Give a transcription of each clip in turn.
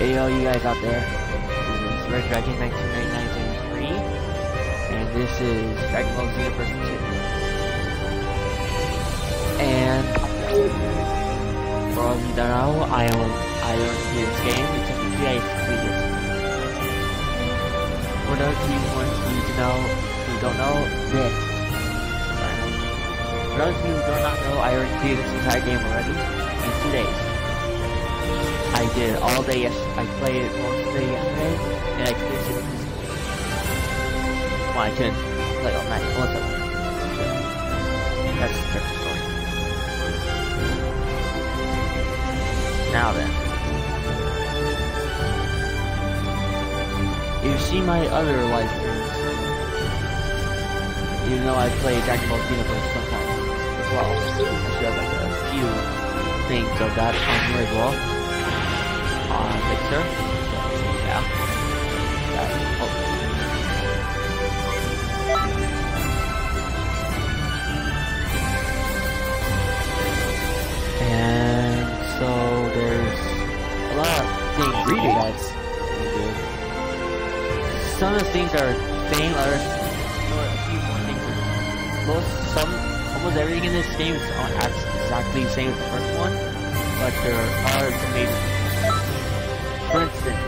Hey yo, you guys out there. This is Red Dragon 1999 and this is Dragon Ball Xenoverse 2. And all of you I am I own this game. It took me two days to complete it. For those of you ones to know who don't know, this. For those of you who do not know, I already completed this entire game already in two days. I did all day yesterday. I played it the day yesterday, and I finished it. Well, I couldn't play all night. What's up? That's a different story. Now then. You see my other live streams. Even though I play Dragon Ball Xenoverse sometimes as well. I should have like a few things of that on here as well oh. And so there's a lot of things reading that's. Some of the things are same, or a few more things. Most some almost everything in this game is exactly the same as the first one, but there are some major for instance,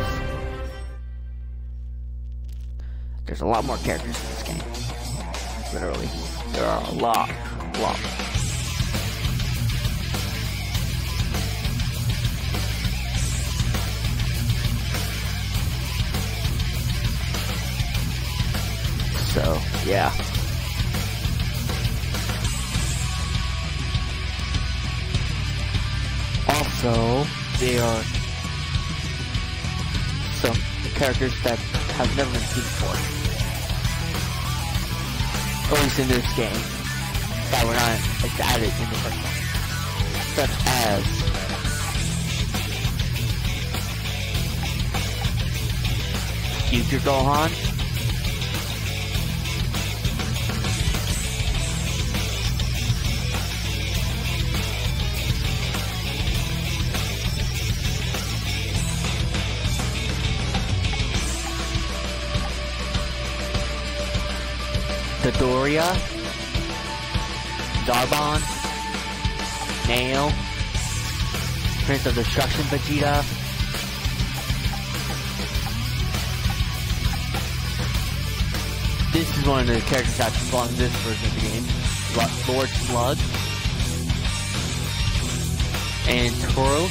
there's a lot more characters in this game. Literally. There are a lot, a lot. So, yeah. Also, they are characters that have never been seen before. At least in this game. That were not like, added in the first one. Such as Future Gohan. Dodoria, Zarbon, Nail, Prince of Destruction Vegeta, This is one of the characters that belongs in this version of the game. Lord Slug. And Toro.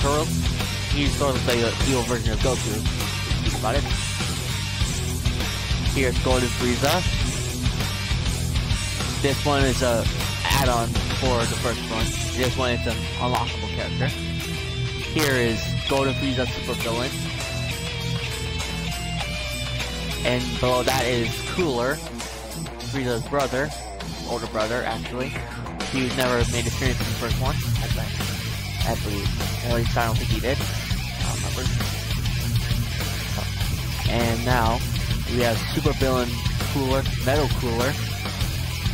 Toro. He's sort of like an evil version of Goku. Think about it. Here's Golden Frieza. This one is a add-on for the first one. This one is an unlockable character. Here is Golden Frieza Super Villain. And below that is Cooler, Frieza's brother, older brother actually. He was never made appearance in the first one, I, I believe. At least I don't think he did. I don't remember. And now we have Super Villain Cooler, Metal Cooler.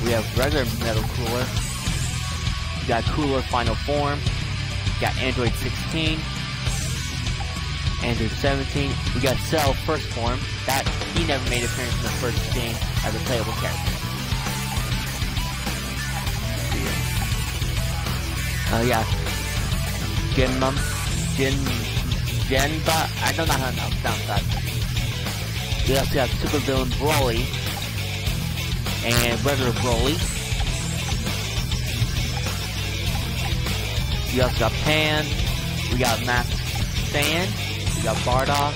We have regular Metal Cooler. We got Cooler Final Form. We got Android 16. Android 17. We got Cell First Form. That he never made appearance in the first game as a playable character. Oh uh, yeah. Genmum. Gen Genba I don't know how to pronounce that. We also have Super Villain Broly and regular Broly. We also got Pan. We got Max Fan. We got Bardock.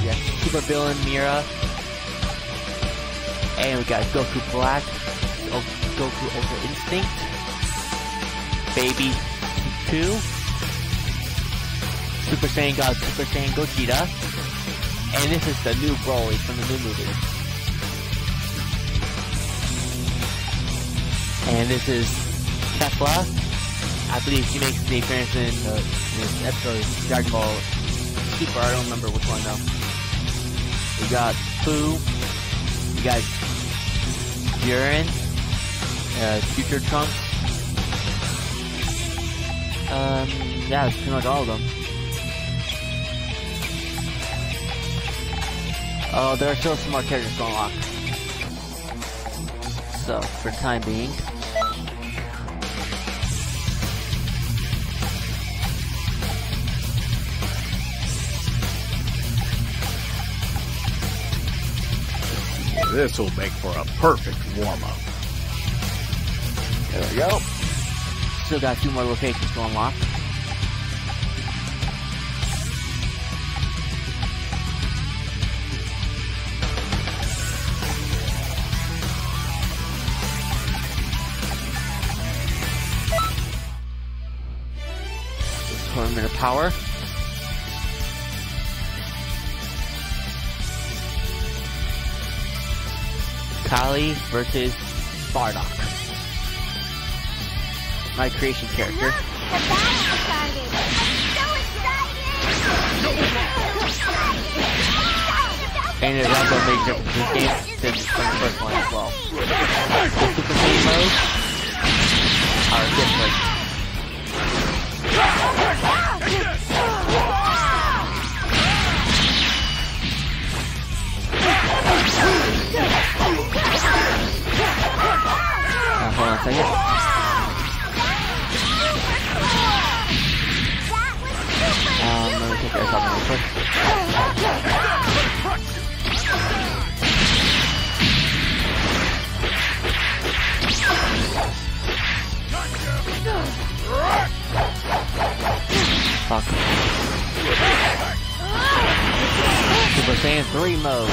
We got Super Villain Mira. And we got Goku Black. O Goku Ultra Instinct. Baby 2. Super Saiyan God Super Saiyan Gogeta. And this is the new Broly from the new movie. And this is Tesla. I believe she makes the appearance in, uh, in this episode of Dragon Ball Super. I don't remember which one though. We got Fu. We got Jiren. Uh, Future Trunks. Um, yeah, it's pretty much all of them. Oh, there are still some more characters to unlock. So, for time being, This will make for a perfect warm-up. there we go. Still got two more locations to unlock. Power. Kali versus Bardock. My creation character. Look, the battle started. I'm so. And it also makes difference this game from the first one as well. The Super Saiyan modes are different. Uh, hold on a second. Um, let me take care of something real quick. Fuck. Super Saiyan 3 mode.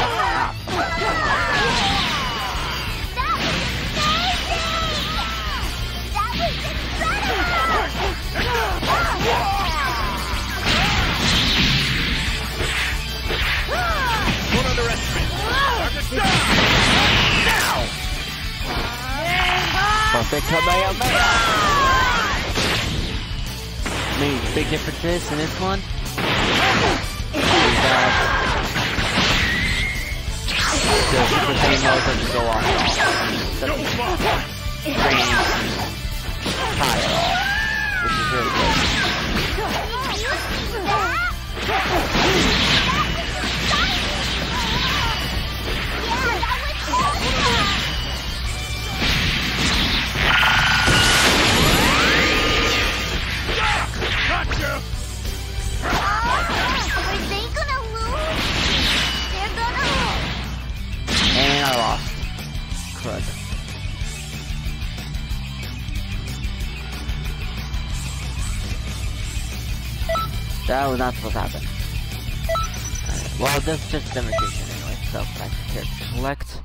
Perfect Kamehameha! Main big differences in this one is that the Super Saiyan doesn't go off at all. Doesn't drain high at all, which is really good. And I lost. Crud. That was not supposed to happen. Alright, Well, this is just a demonstration anyway, so back to character select.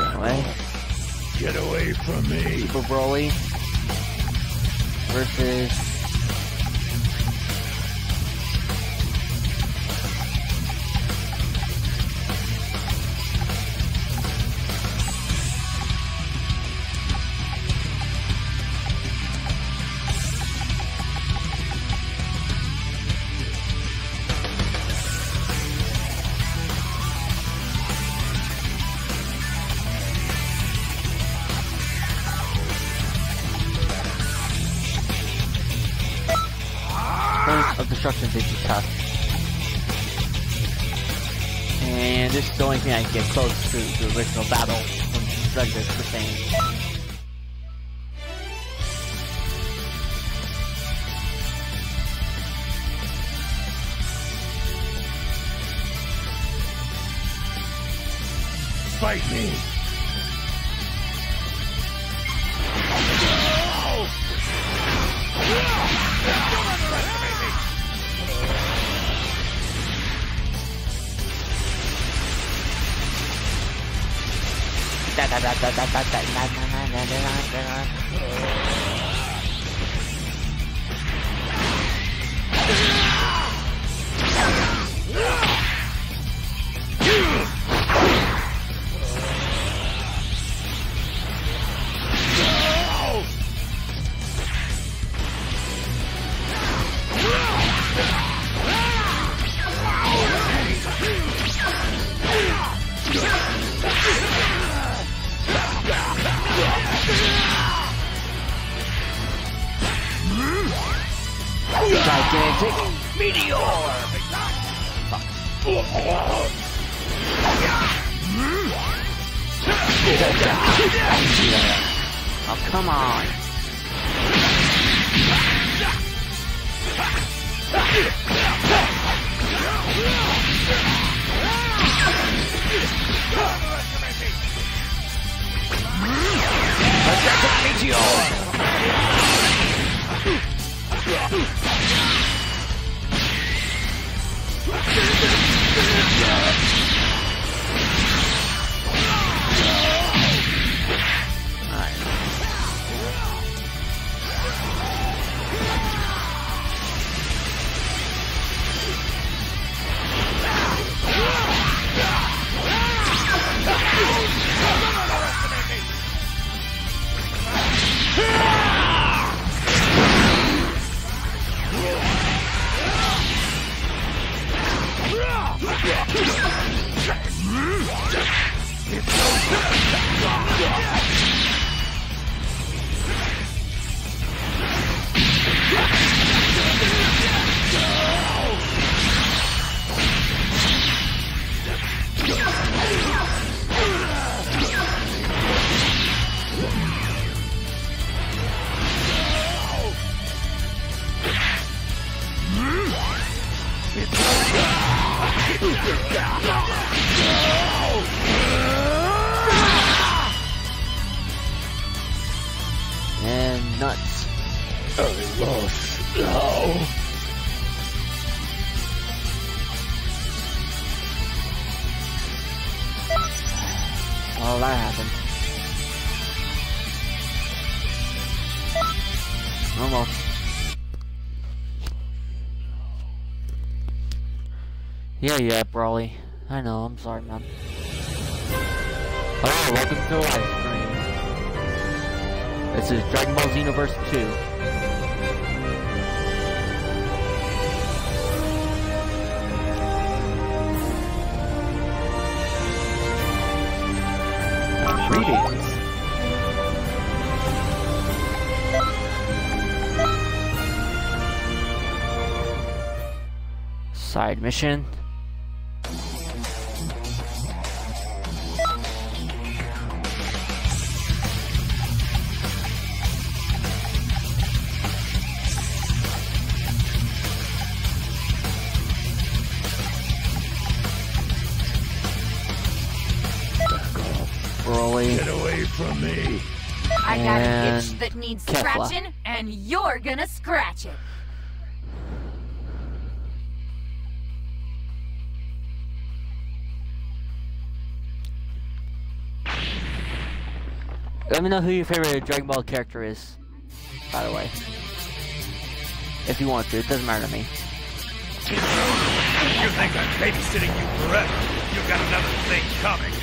Anyway, Get away from me. Super Broly versus can't get close to the original battle from constructed for. Gigantic meteor! Oh, come on. Yeah! Yeah. And nuts. I lost. Oh, that happened. Yeah, yeah, Broly. I know, I'm sorry, man. Oh, welcome to the live stream. This is Dragon Ball Xenoverse 2. Greetings. Side mission. An that needs Kefla. scratching, and you're gonna scratch it. Let me know who your favorite Dragon Ball character is, by the way. If you want to, it doesn't matter to me. You think I'm babysitting you forever? You got another thing coming.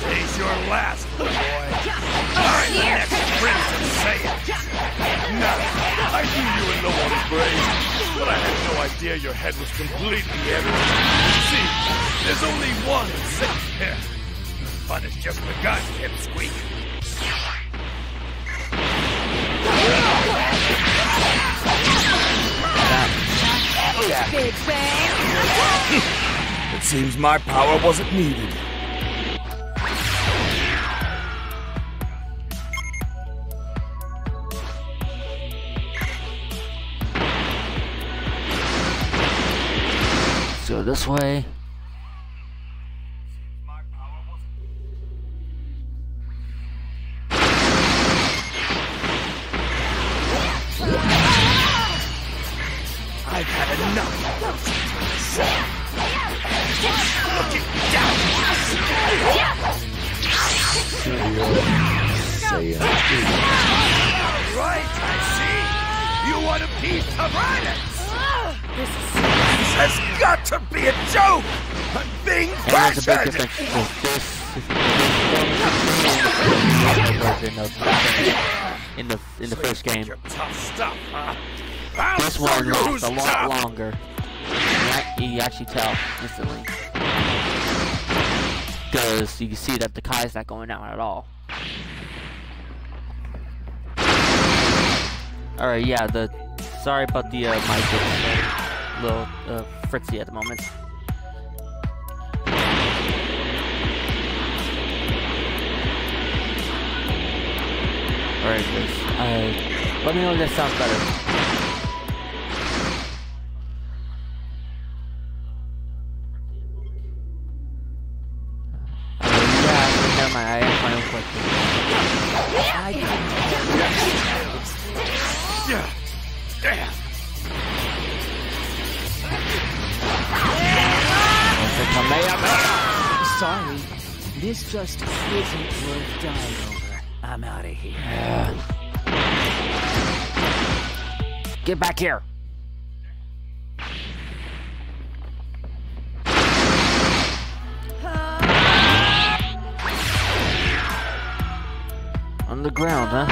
Today's your last, boy. I'm the next Prince of Saiyan. Now, I knew you were no one's brave, but I had no idea your head was completely empty. See, there's only one Saiyan here. The Fun has just begun, Pipsqueak. Big Bang! It seems my power wasn't needed. Go this way. There's a big pressured. difference with this version of in the in the first game. You're tough stuff, huh? This one lasts a lot longer. You actually tell instantly. Because you can see that the Kai's not going down at all. Alright, yeah, the sorry about the uh, a little uh, fritzy at the moment. Alright, guys. Uh, let me know if this sounds better. I! Sorry, this just isn't worth dying. I'm out of here. Get back here! On the ground, huh?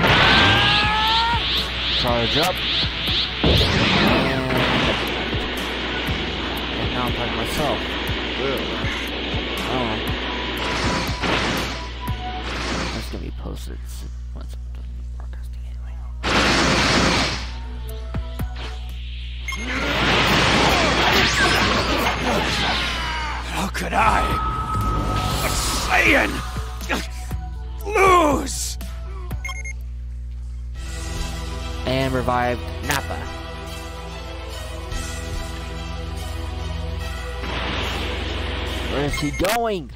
Charge up. And, and now I'm talking to myself. Oh. That's gonna be posted s- I'm done broadcasting anyway. How could I, a Saiyan, lose? and revived Nappa. Where is he going?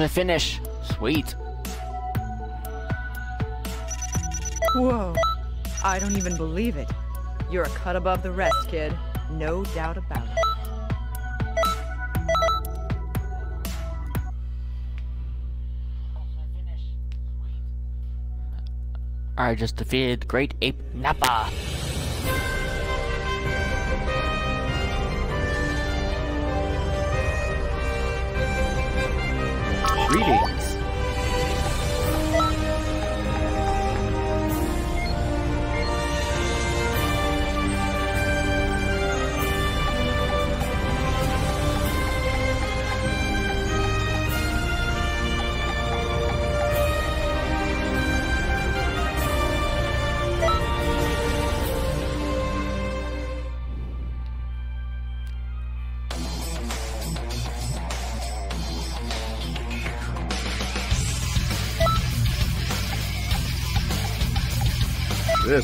Ultimate finish. Sweet. Whoa. I don't even believe it. You're a cut above the rest, kid. No doubt about it. I just defeated Great Ape Nappa. reading.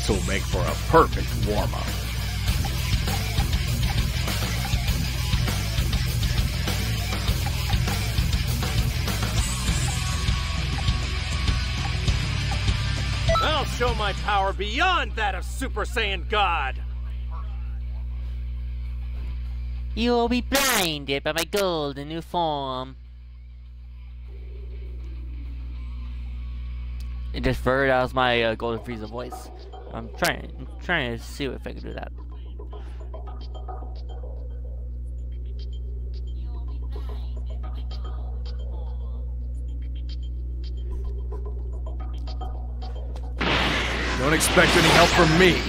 Greetings. This'll make for a perfect warm-up. I'll show my power beyond that of Super Saiyan God! You will be blinded by my golden new form. It just furred out my uh, golden Frieza voice. I'm trying, I'm trying to see if I can do that. Don't expect any help from me.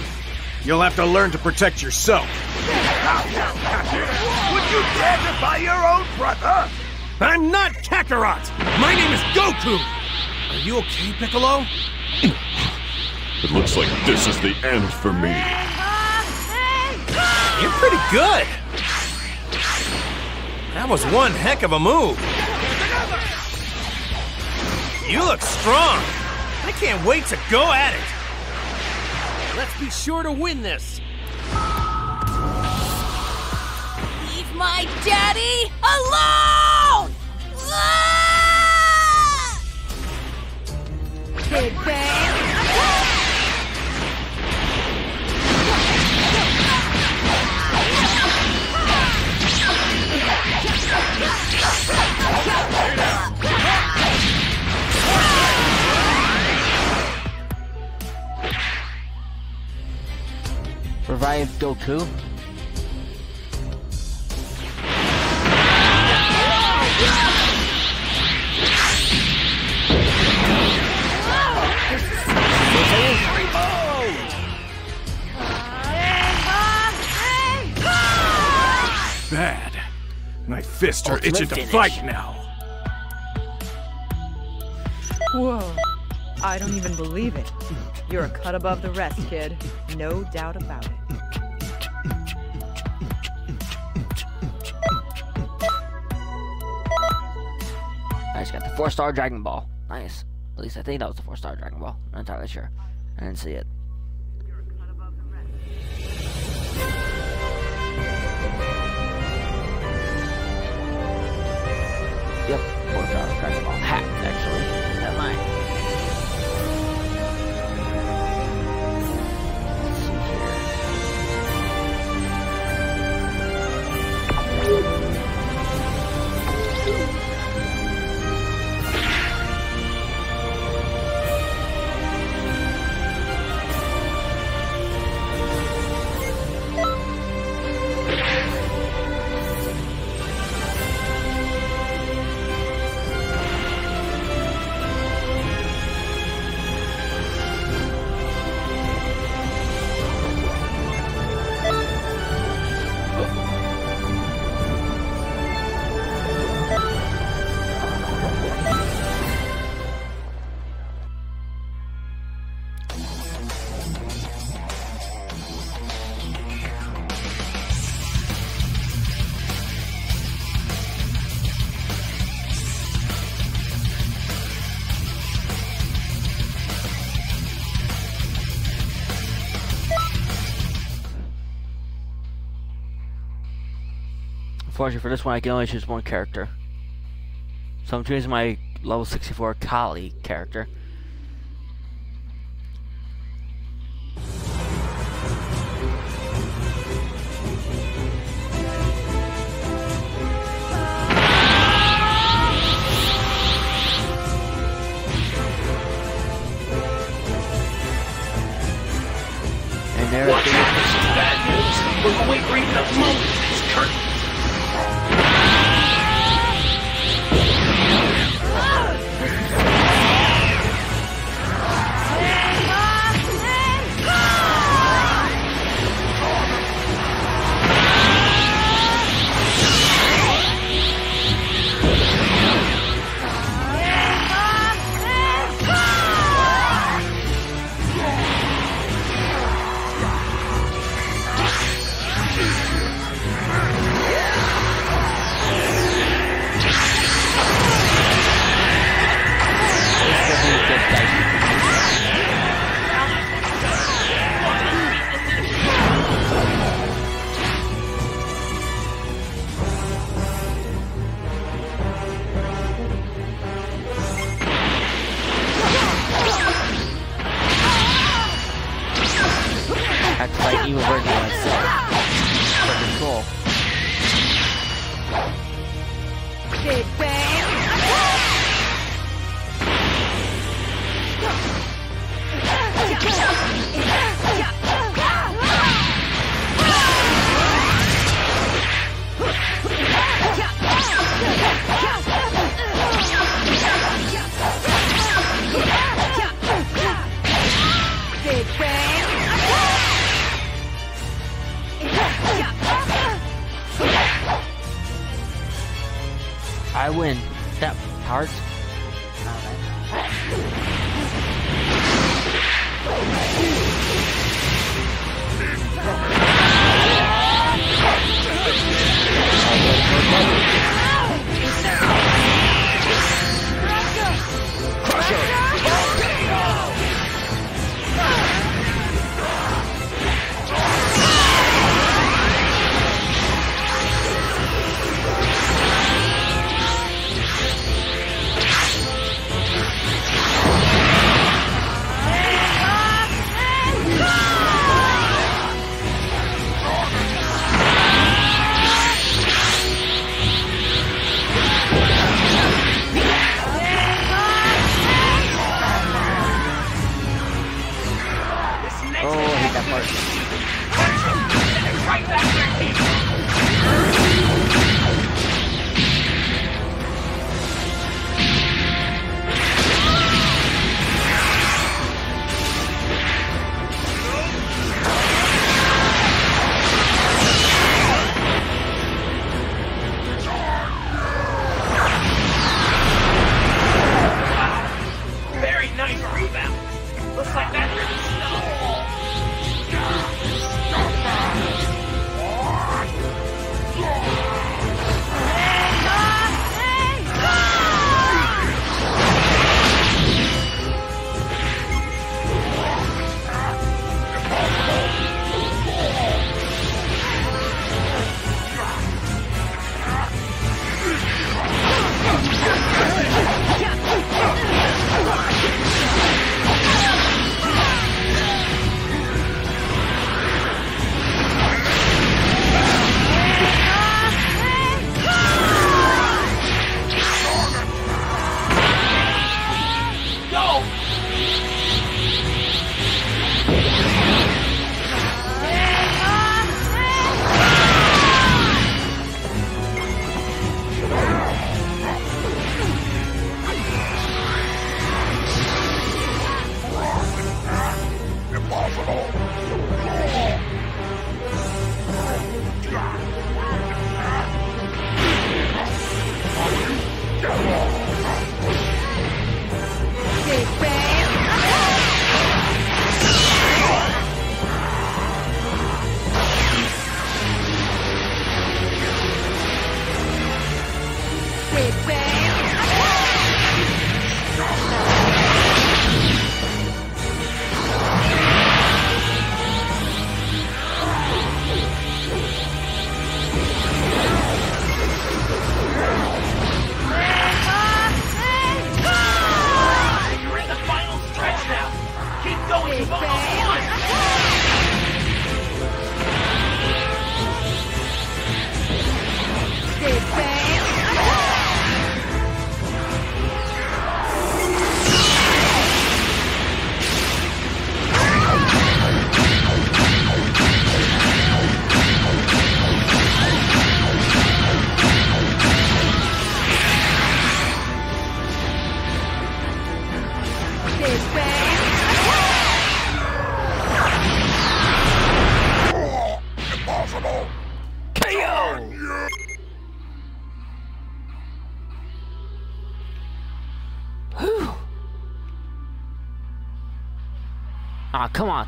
You'll have to learn to protect yourself. Would you dare defy your own brother? I'm not Kakarot! My name is Goku! Are you okay, Piccolo? It looks like this is the end for me. You're pretty good! That was one heck of a move. You look strong. I can't wait to go at it. Let's be sure to win this. Leave my daddy alone! Ah! Big Bang! Revive Goku. My fists are Ultimate itching to finish. fight now. Whoa. I don't even believe it. You're a cut above the rest, kid. No doubt about it. I just got the four star Dragon Ball. Nice. At least I think that was the four star Dragon Ball. I'm not entirely sure. I didn't see it. Yep, four star Dragon Ball. Hacked, actually. Never Unfortunately for this one, I can only choose one character. So I'm choosing my level 64 Kali character.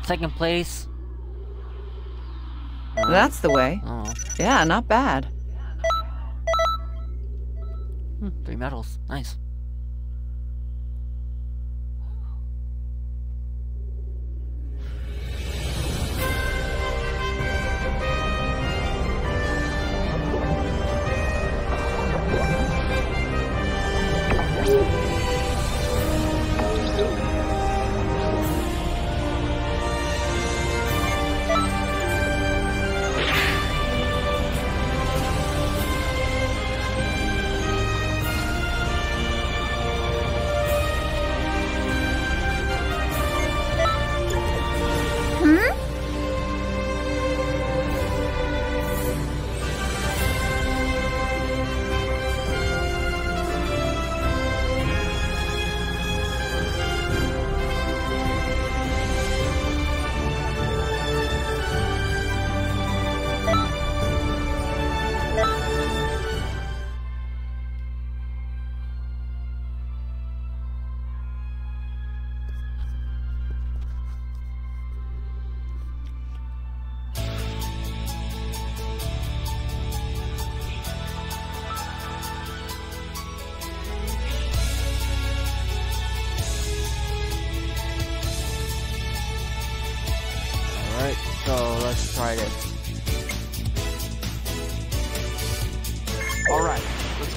Second place. That's the way. Oh, Yeah, not bad. hmm, three medals. Nice.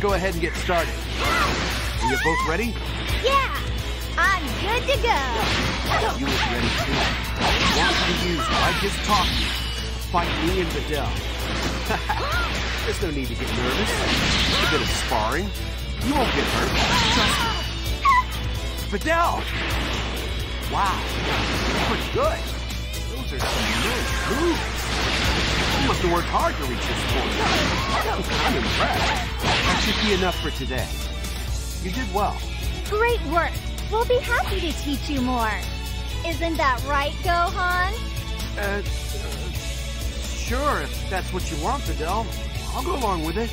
Go ahead and get started. Are you both ready? Yeah, I'm good to go. You look ready too. You to use what I just taught you to fight me and Videl. There's no need to get nervous. Just a bit of sparring. You won't get hurt. Trust me. Videl! Wow, you're pretty good. Those are some nice moves. You must have worked hard to reach this point. I'm impressed. That should be enough for today. You did well. Great work. We'll be happy to teach you more. Isn't that right, Gohan? Uh, uh, sure, if that's what you want, Videl. I'll go along with it.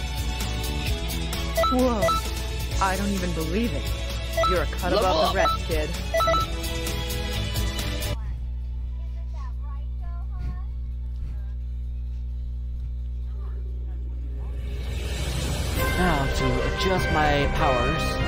Whoa. I don't even believe it. You're a cut above the rest, kid. To adjust my powers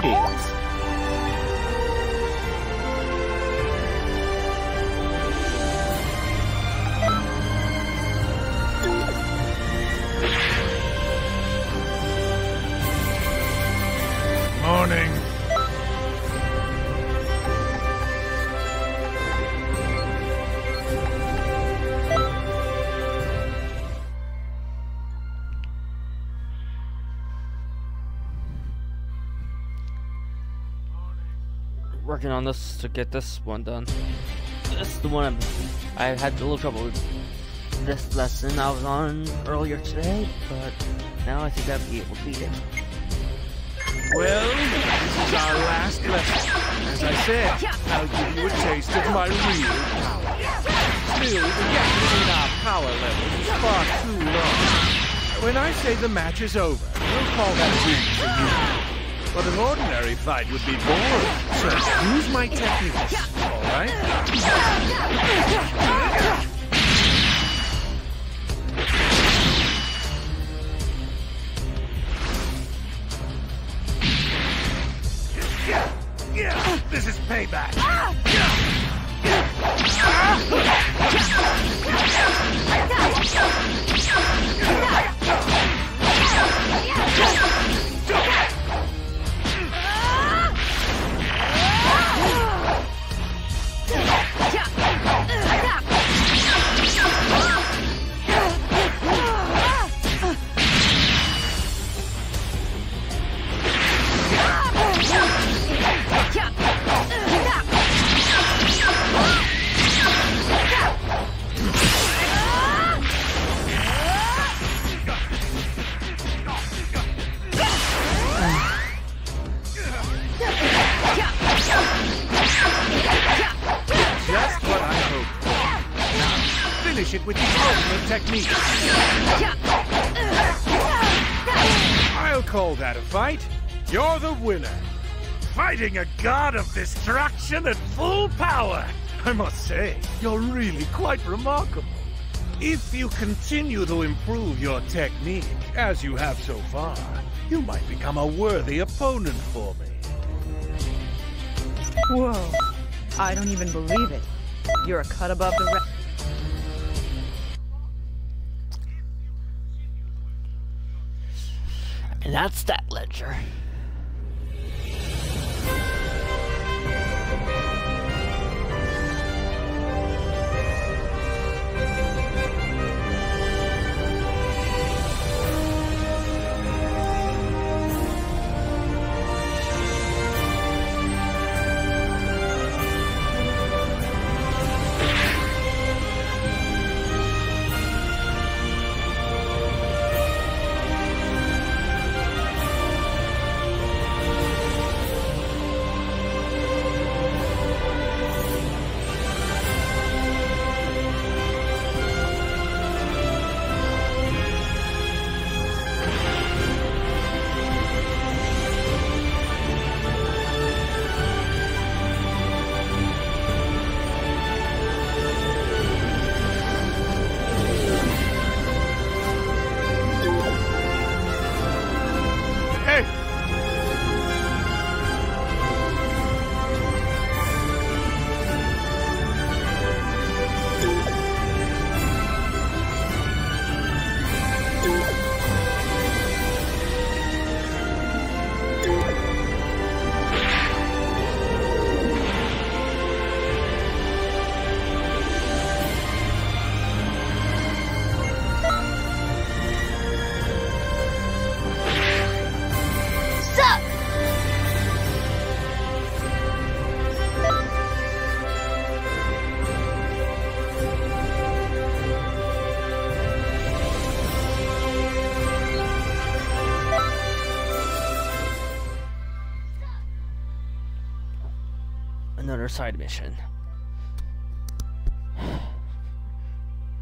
Greetings. Working on this to get this one done. This is the one I'm, I had a little trouble with this lesson I was on earlier today, but now I think I'll be able to beat it. Well, this is our last lesson. As I said, I'll give you a taste of my real power. Still, the gap between our power levels is far too long. When I say the match is over, we'll call that win for you. But an ordinary fight would be boring, so use my techniques, all right? This is payback. Ah! Technique. I'll call that a fight. You're the winner. Fighting a god of destruction at full power. I must say, you're really quite remarkable. If you continue to improve your technique, as you have so far, you might become a worthy opponent for me. Whoa. I don't even believe it. You're a cut above the rest. And that's that ledger. Side mission.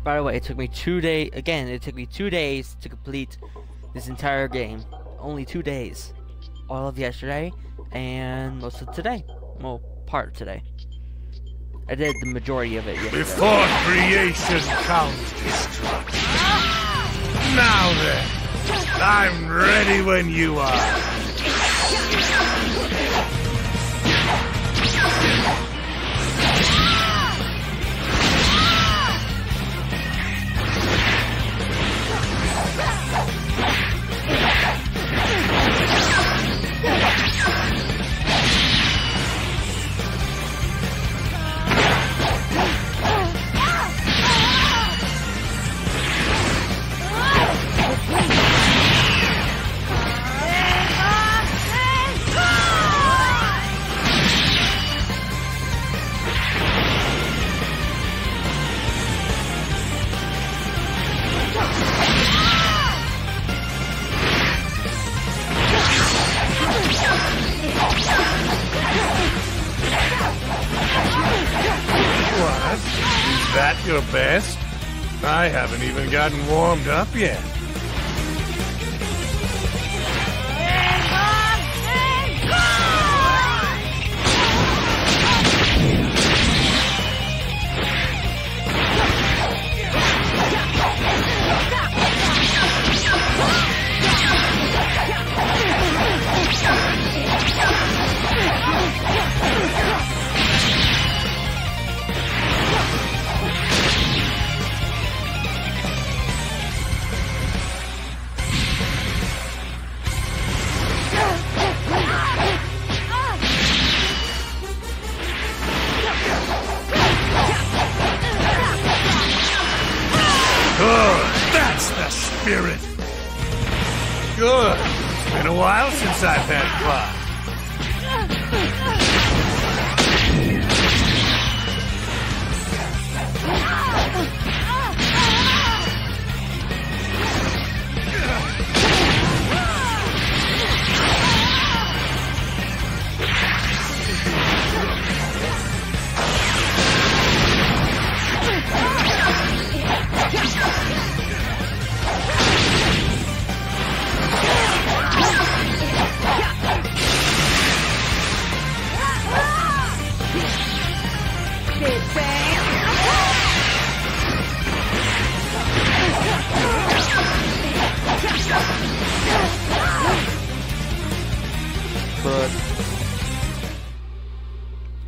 By the way, it took me two days. Again, it took me two days to complete this entire game. Only two days. All of yesterday and most of today. Well, part of today. I did the majority of it yesterday. Before creation comes destruction. Now then, I'm ready when you are. Haven't warmed up yet.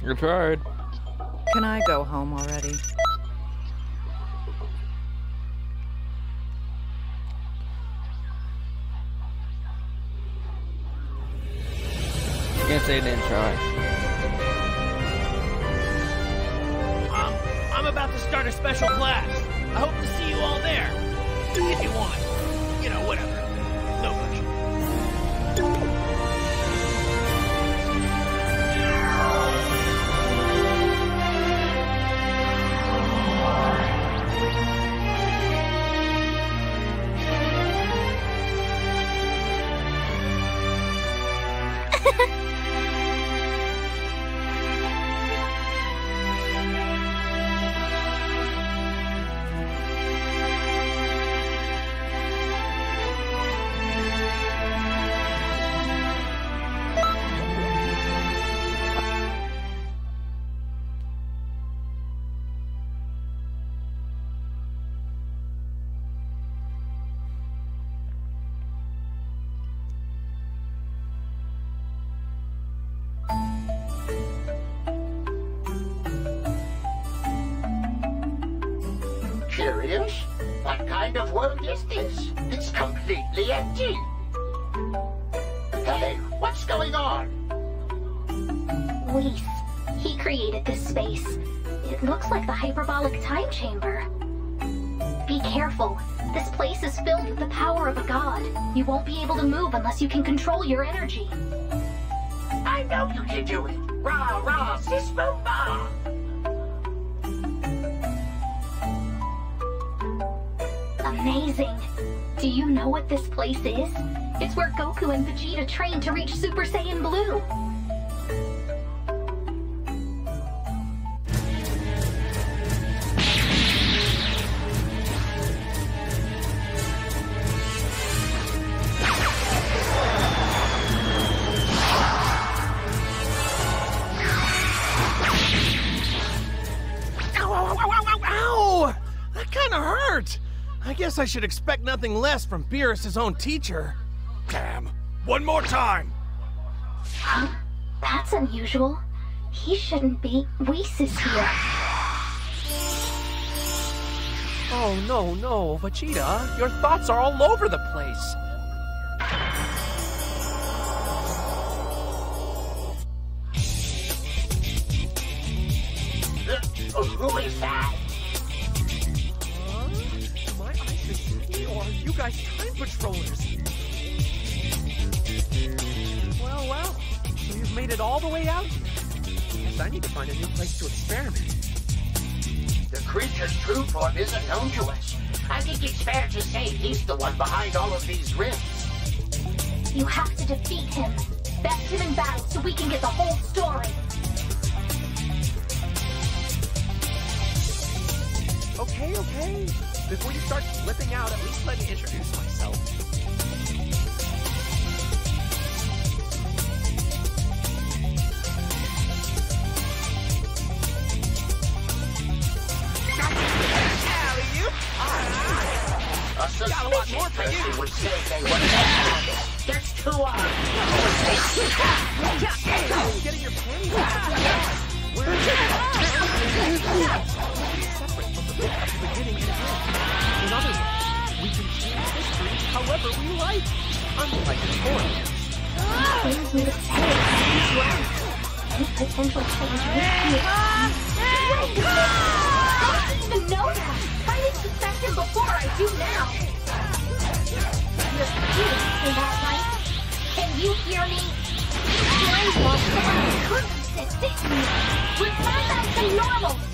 You tried. Can I go home already? Can't say I didn't try. Um, I'm about to start a special class. I hope to see you all there. If you want. You know, whatever. I should expect nothing less from Beerus' own teacher. Damn. One more time. Huh? That's unusual. He shouldn't be. Whis is here. Oh, no, no, Vegeta. Your thoughts are all over the place. Or are you guys time patrollers? Well, well. So you've made it all the way out here. Guess I need to find a new place to experiment. The creature's true form isn't known to us. I think it's fair to say he's the one behind all of these rifts. You have to defeat him. Best him in battle so we can get the whole story. Okay, okay. Before you start flipping out, at least let me introduce myself. Got a lot more for you. person would say they were bad. There's two arms. Getting your panties out. We're separate beginning and end. In other words, we can change history however we like. Unlike the. Any potential change we see. Did you even know that? I didn't suspect before I do now. You're that? Can you hear me? Normal.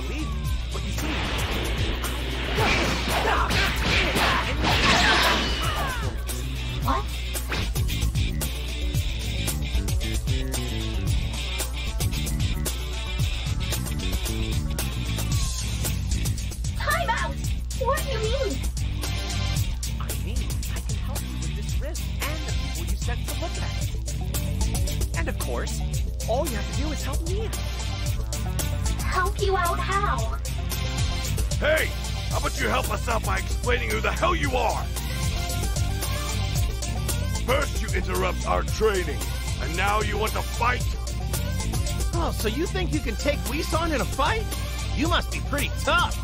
Believe me, but you see, What? Time out! What do you mean? I mean, I can help you with this and the people you sent to look at. And of course, all you have to do is help me out. Help you out how? Hey, how about you help us out by explaining who the hell you are? First you interrupt our training, and now you want to fight? Oh, so you think you can take Whis on in a fight? You must be pretty tough.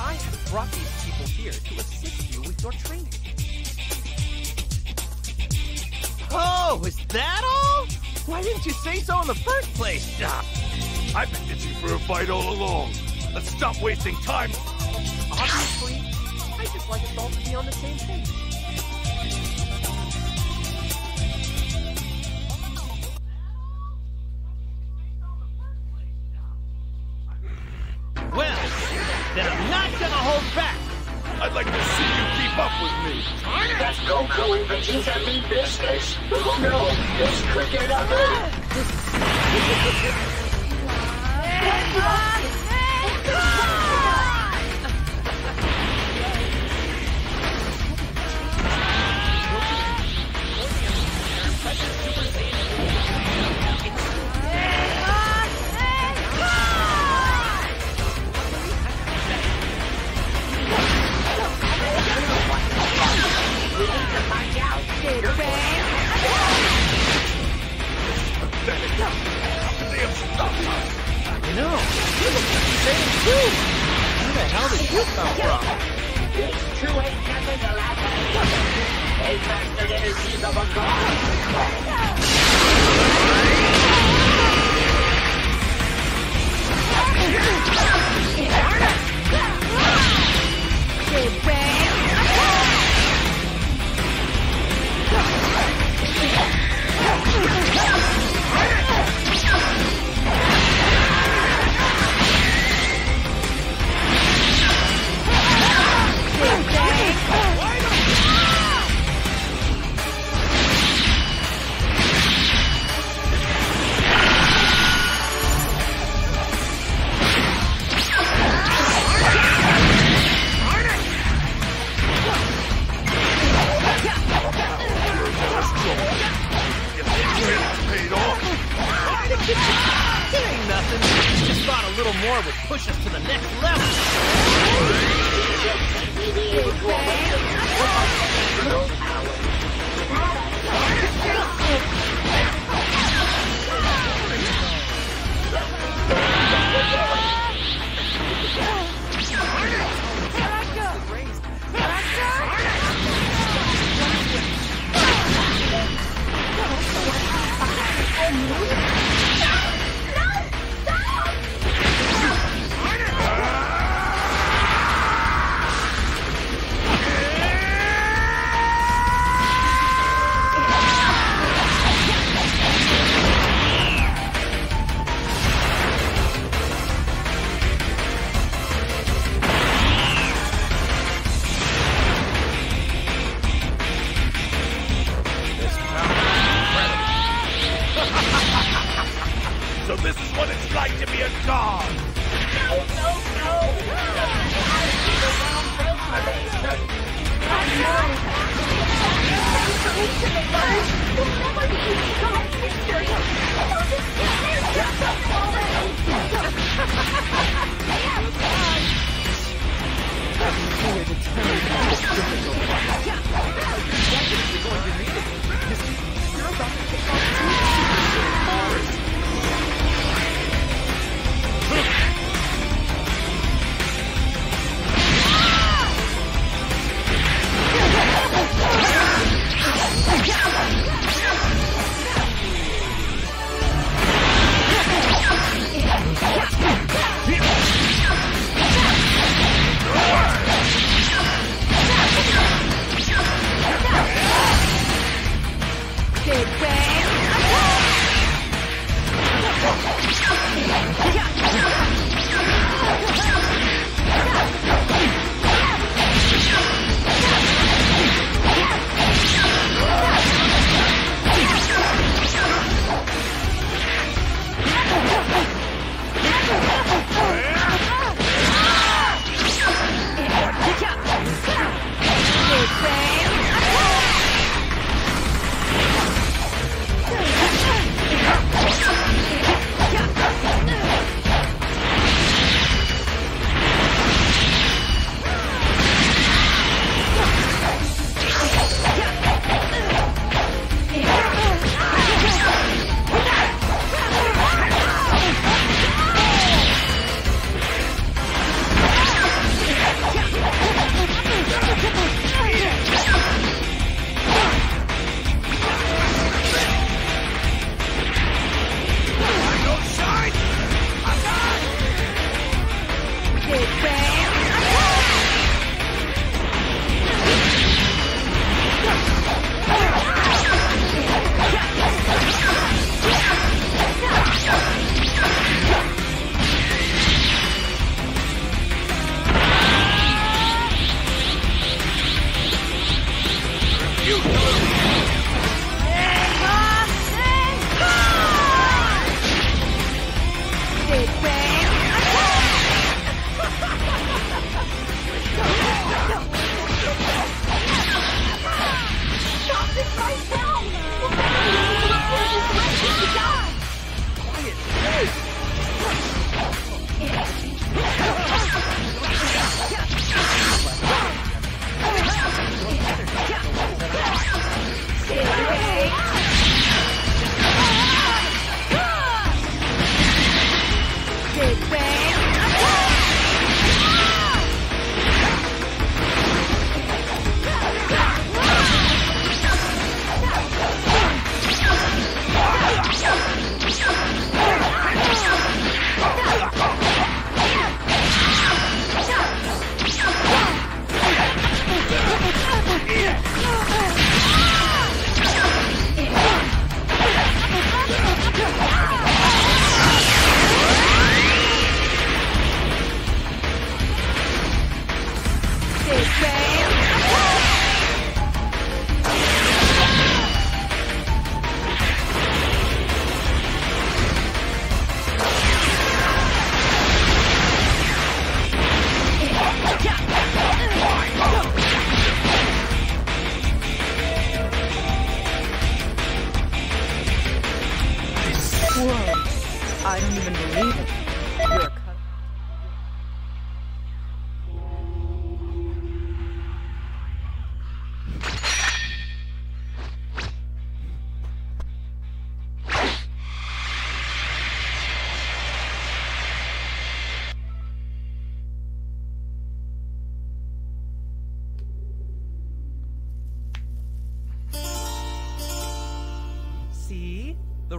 I have brought these people here to assist you with your training. Oh, is that all? Why didn't you say so in the first place, Doc? I've been itching for a fight all along. Let's stop wasting time. Obviously, I just like us all to be on the same page.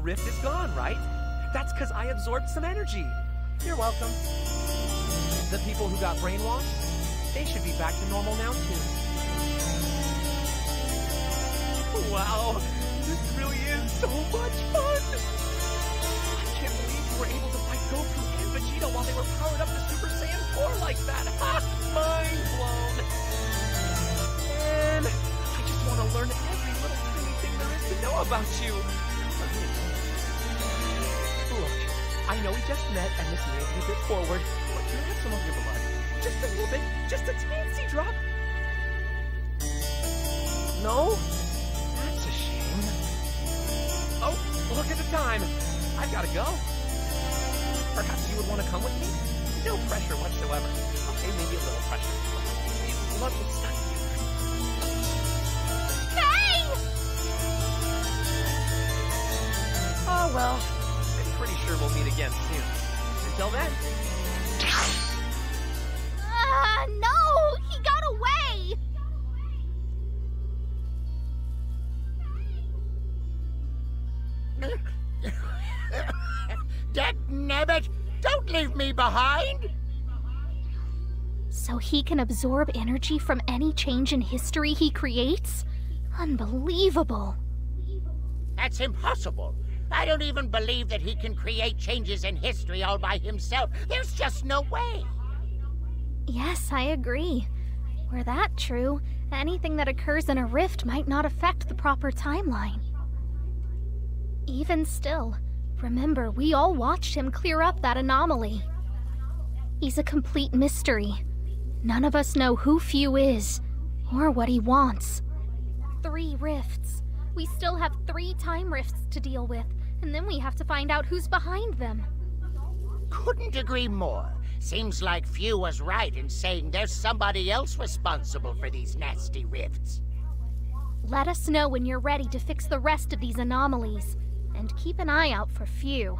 Rift is gone, right? That's because I absorbed some energy. You're welcome. The people who got brainwashed, they should be back to normal now, too. Wow, this really is so much fun! I can't believe we were able to fight Goku and Vegeta while they were powered up to Super Saiyan 4 like that. Ha! Mind blown! And I just want to learn every little tiny thing there is to know about you. I know we just met and this may be a bit forward, but can I have some of your blood? Just a little bit, just a teensy drop. No? That's a shame. Oh, look at the time. I've got to go. Perhaps you would want to come with me? No pressure whatsoever. Okay, maybe a little pressure. It's lovely stuff. Hey! Oh well, pretty sure we'll meet again soon. Until then, Ah, no! He got away! Dag nabbit! Don't leave me behind! So he can absorb energy from any change in history he creates? Unbelievable. That's impossible. I don't even believe that he can create changes in history all by himself. There's just no way. Yes, I agree. Were that true, anything that occurs in a rift might not affect the proper timeline. Even still, remember, we all watched him clear up that anomaly. He's a complete mystery. None of us know who Fu is, or what he wants. Three rifts. We still have three time rifts to deal with, and then we have to find out who's behind them. Couldn't agree more. Seems like Fu was right in saying there's somebody else responsible for these nasty rifts. Let us know when you're ready to fix the rest of these anomalies, and keep an eye out for Fu.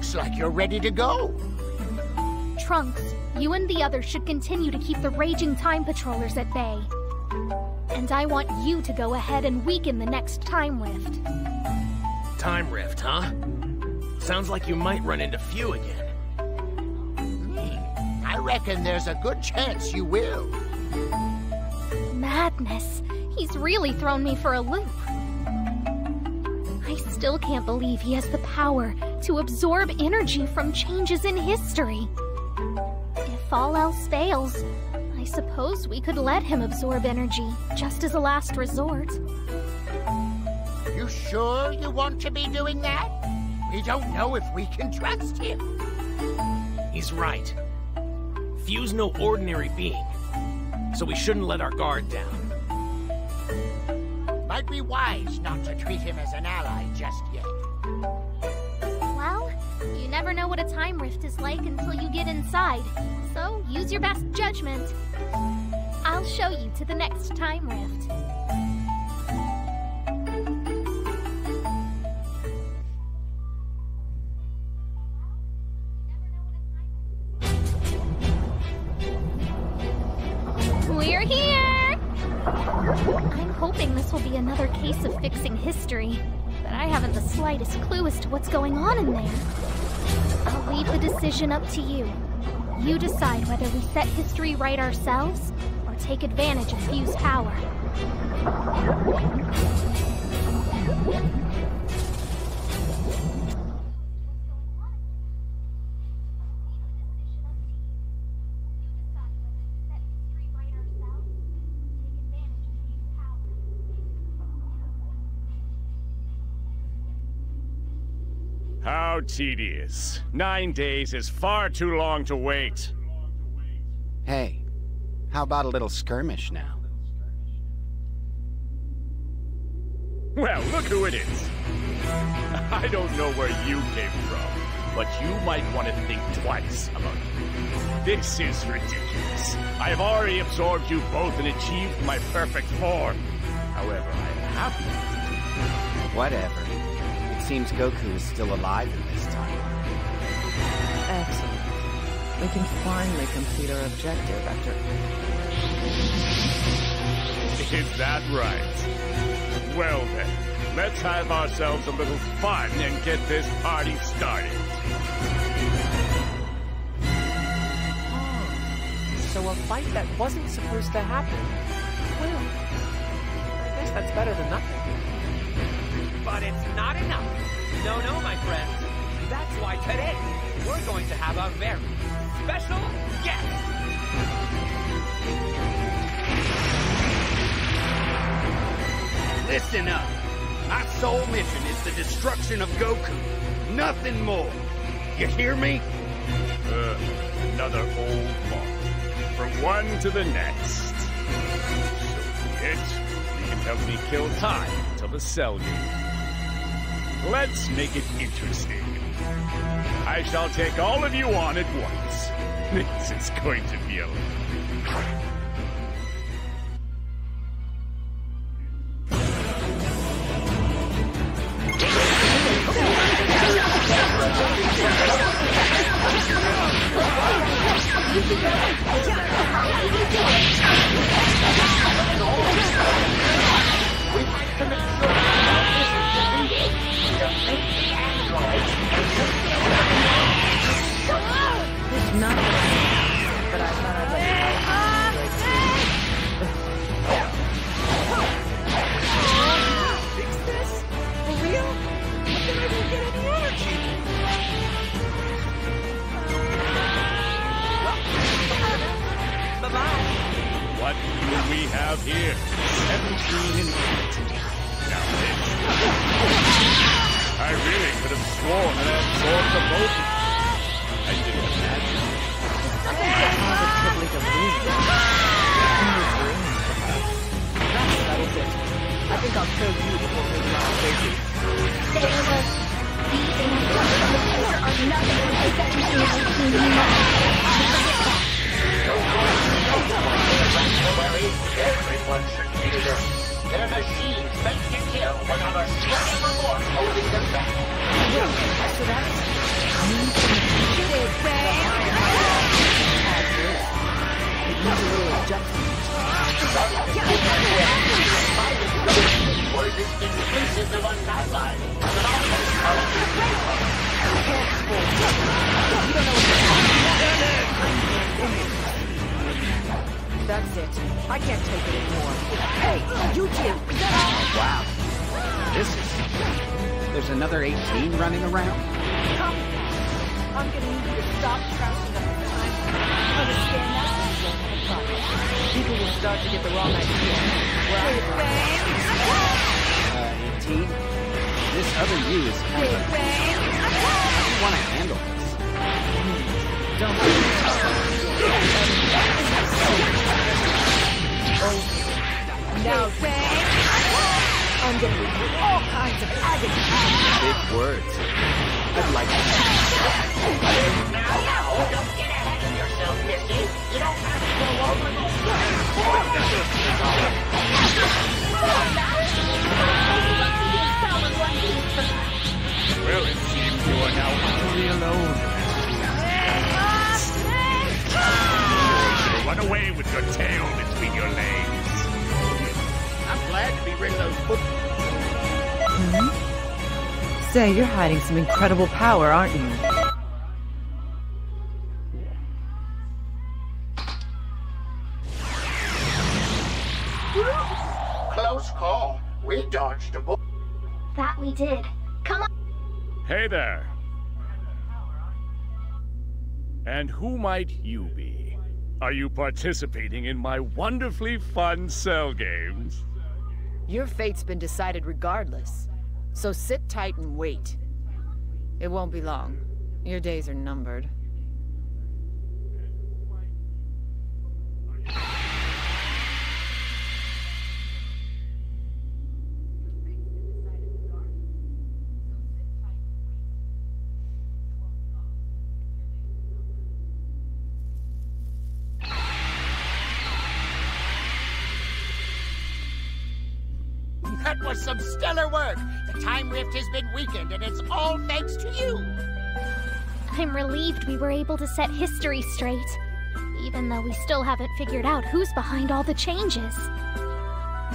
Looks like you're ready to go. Trunks, you and the others should continue to keep the raging time patrollers at bay. And I want you to go ahead and weaken the next time rift. Time rift, huh? Sounds like you might run into Fu again. Hmm, I reckon there's a good chance you will. Madness. He's really thrown me for a loop. I still can't believe he has the power to absorb energy from changes in history. If all else fails, I suppose we could let him absorb energy, just as a last resort. You sure you want to be doing that? We don't know if we can trust him. He's right. Fu's no ordinary being, so we shouldn't let our guard down. Might be wise not to treat him as an ally just yet. Never know what a time rift is like until you get inside, so use your best judgment. I'll show you to the next time rift. We're here! I'm hoping this will be another case of fixing history, but I haven't the slightest clue as to what's going on in there. I'll leave the decision up to you. You decide whether we set history right ourselves or take advantage of Fu's power. How tedious. Nine days is far too long to wait. Hey, how about a little skirmish now? Well, look who it is. I don't know where you came from, but you might want to think twice about it. This is ridiculous. I have already absorbed you both and achieved my perfect form. However, I am happy. Whatever. It seems Goku is still alive in this time. Excellent. We can finally complete our objective after... Is that right? Well then, let's have ourselves a little fun and get this party started. Ah, so a fight that wasn't supposed to happen. Well, I guess that's better than nothing. But it's not enough. No, no, my friends. That's why today we're going to have a very special guest. Listen up. My sole mission is the destruction of Goku. Nothing more. You hear me? Uh, another old mark. From one to the next. So be it. You can help me kill time until the cell game. Let's make it interesting. I shall take all of you on at once. This is going to be a... That's it. I can't take it anymore. Hey, you two! Wow. This is There's another 18 running around? Come. I'm gonna need you to stop trouncing up the time. Understand that? People will start to get the wrong idea. Uh, 18? This other you is kind of a... How do you want to handle this? Don't Now, I'm gonna you all kinds of agony. Big words. I'd like to... Now, now, don't get ahead of yourself, Misty. You don't have to go over the Well, it seems you are now utterly alone. Run away with your tail between your legs. I'm glad to be rid of those foot. Hmm? Say, you're hiding some incredible power, aren't you? Hey there. And who might you be? Are you participating in my wonderfully fun cell games? Your fate's been decided regardless. So sit tight and wait. It won't be long. Your days are numbered. Set history straight. Even though we still haven't figured out who's behind all the changes.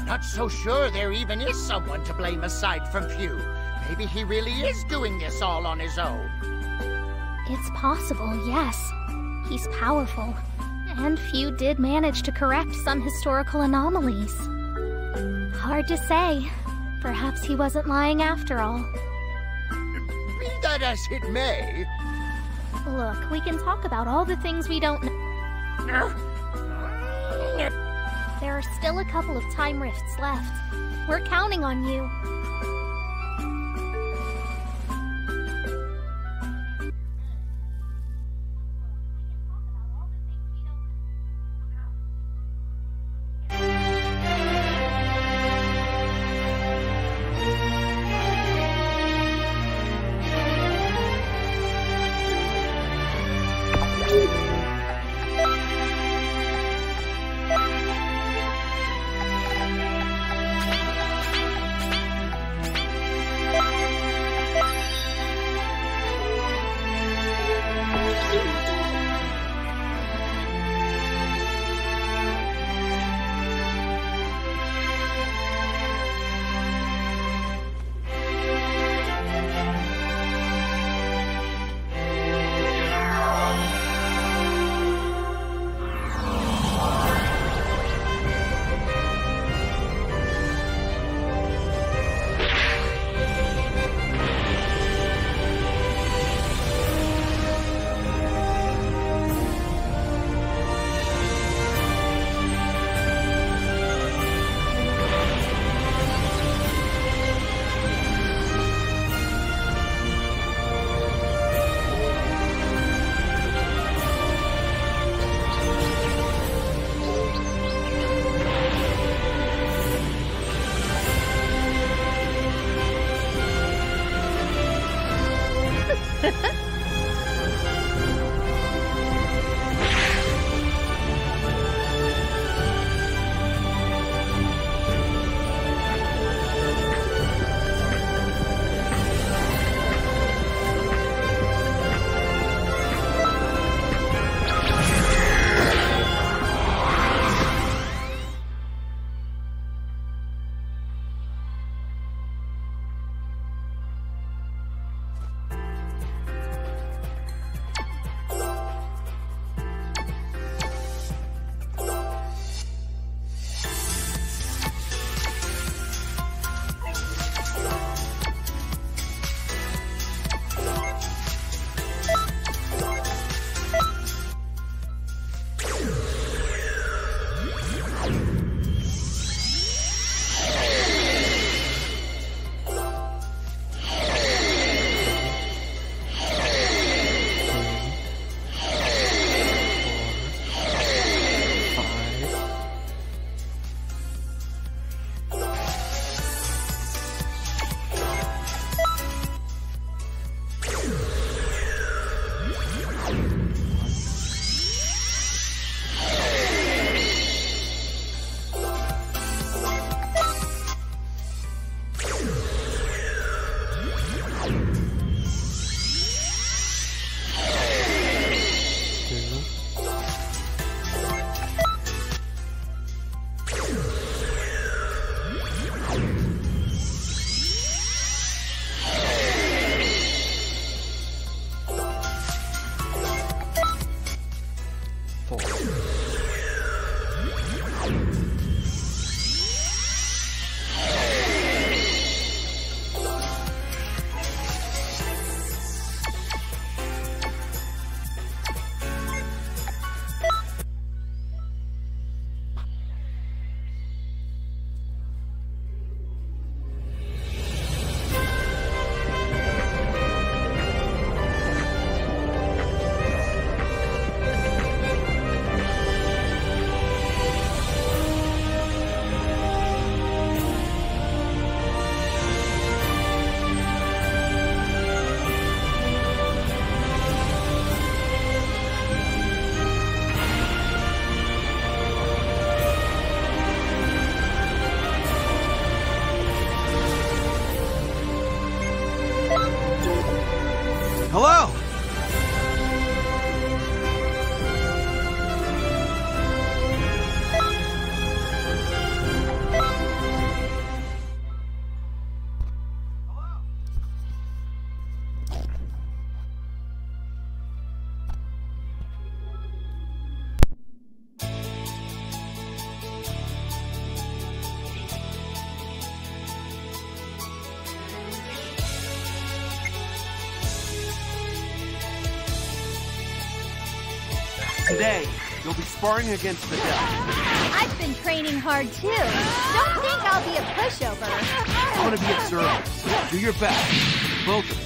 Not so sure there even is someone to blame aside from Fu. Maybe he really is doing this all on his own. It's possible, yes. He's powerful. And Fu did manage to correct some historical anomalies. Hard to say. Perhaps he wasn't lying after all. Be that as it may. Look, we can talk about all the things we don't know. There are still a couple of time rifts left. We're counting on you. Today, you'll be sparring against Videl. I've been training hard too. Don't think I'll be a pushover. I want to be observant. Do your best. Both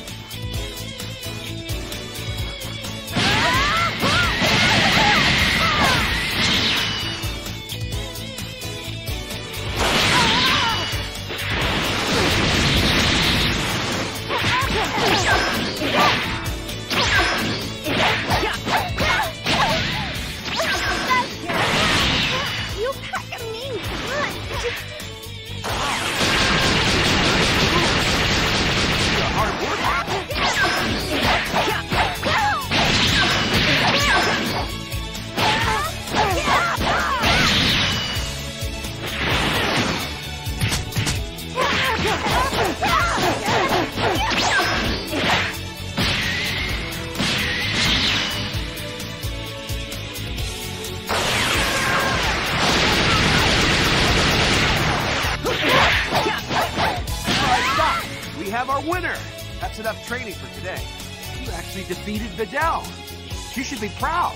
should be proud.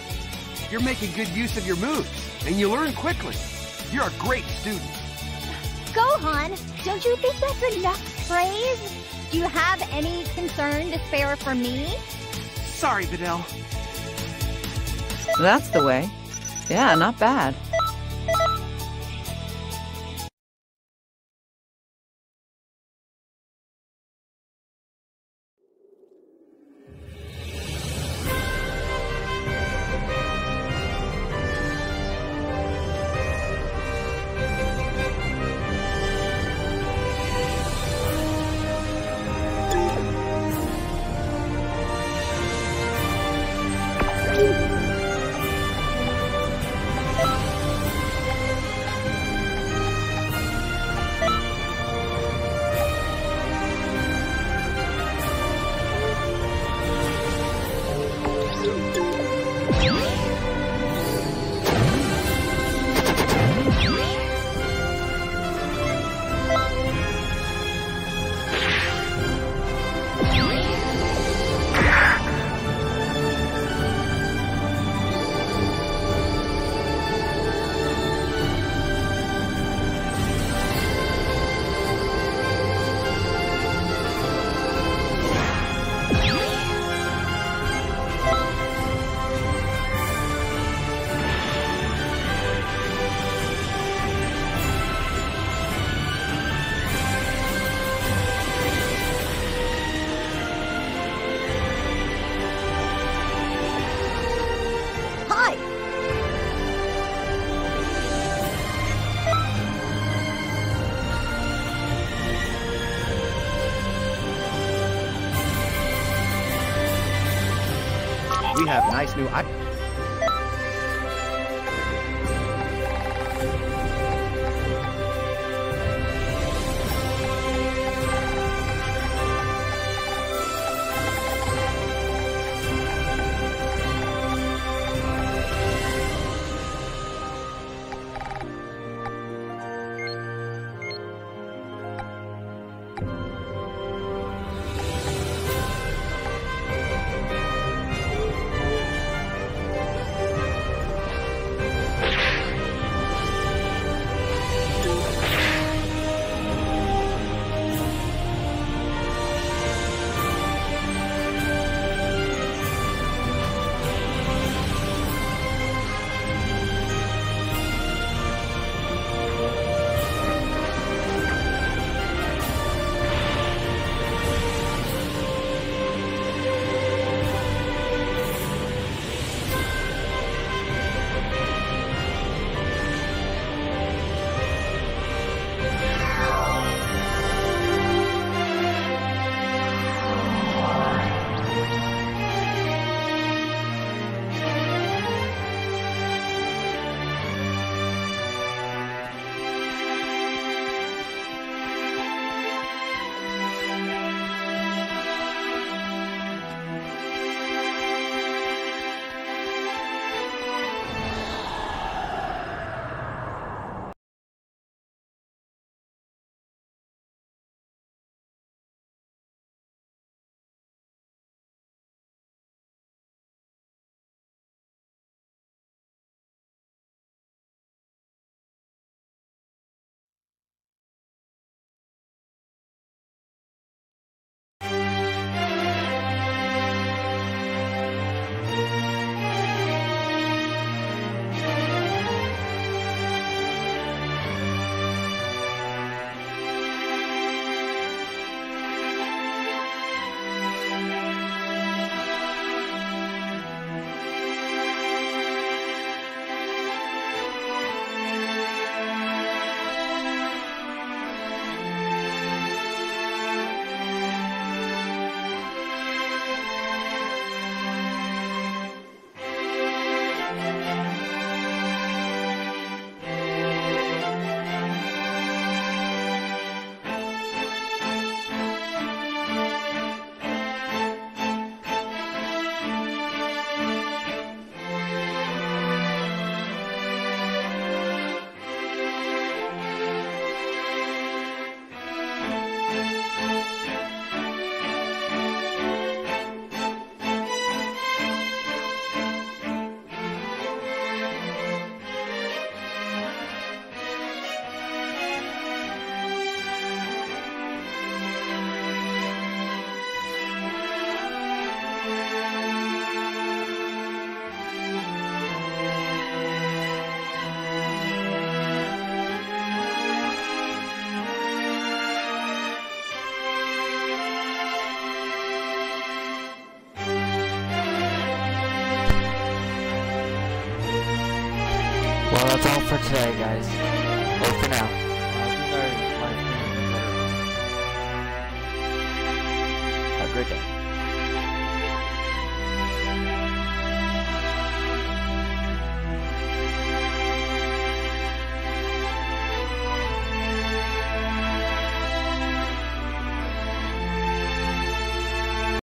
You're making good use of your moves, and you learn quickly. You're a great student. Gohan, don't you think that's enough praise? Do you have any concern to spare for me? Sorry, Videl. That's the way. Yeah, not bad. Have nice new. I-